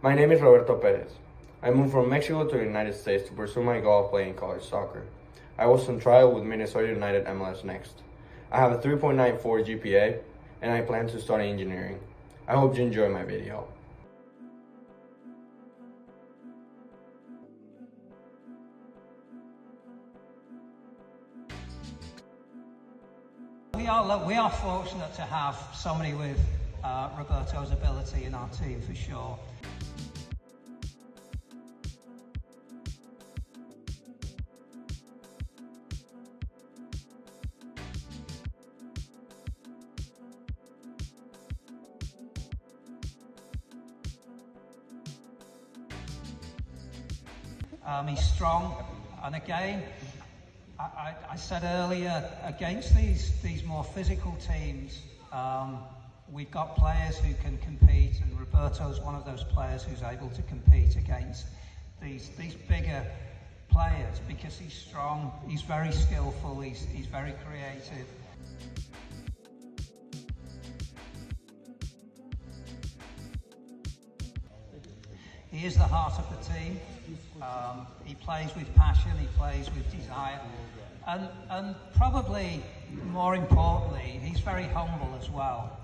My name is Roberto Perez. I moved from Mexico to the United States to pursue my goal of playing college soccer. I was on trial with Minnesota United MLS Next. I have a 3.94 GPA and I plan to study engineering. I hope you enjoy my video. We are, we are fortunate to have somebody with uh, Roberto's ability in our team for sure. Um, he's strong, and again, I, I, I, said earlier, against these, these more physical teams, um, we've got players who can compete, and Roberto's one of those players who's able to compete against these, these bigger players because he's strong, he's very skillful, he's, he's very creative. He is the heart of the team. Um, he plays with passion, he plays with desire. And, and probably more importantly, he's very humble as well.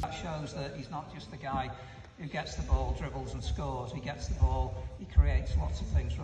That shows that he's not just the guy who gets the ball, dribbles and scores. He gets the ball, he creates lots of things